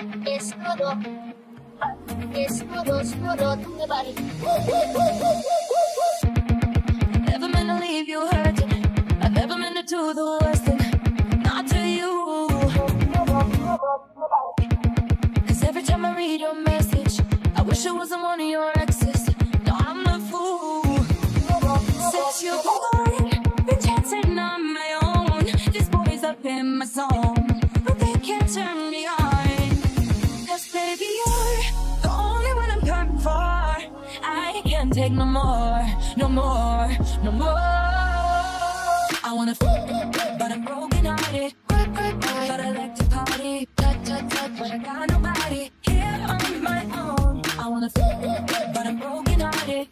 Escudo. Escudo, escudo, tu body. Never meant to leave you hurting. I never meant to do the worst thing. Not to you. Cause every time I read your message, I wish it wasn't one of your exes. Take no more, no more, no more. I wanna f, but I'm broken hearted. But I like to party, touch, touch, touch, but I got nobody here on my own. I wanna f, but I'm broken hearted.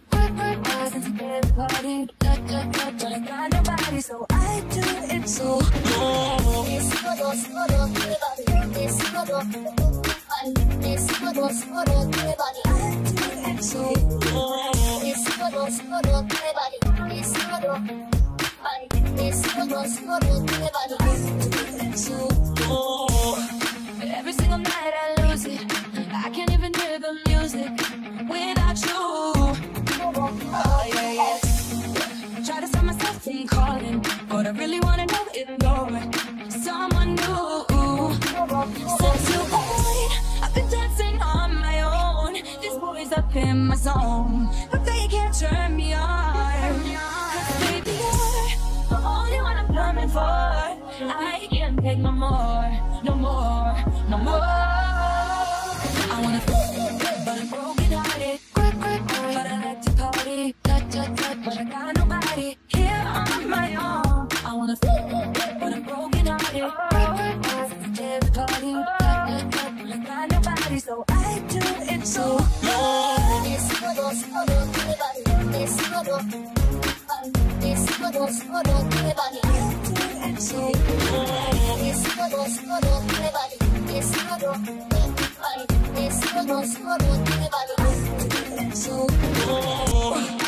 Since I can't party, but I got nobody, so I do it so. Escudo, tu body. Escudo. Escudo, escudo, tu body. I do it so. Escudo, escudo, tu body. Escudo. Escudo, escudo, tu body. so. Boys up in my zone, but they can't turn me on. 'Cause baby, you're the only one I'm coming for. I can't take no more, no more, no more. Escudo, escudo, tu body. So, Escudo, escudo, tu body. Escudo. Escudo, escudo, tu body. so. Can't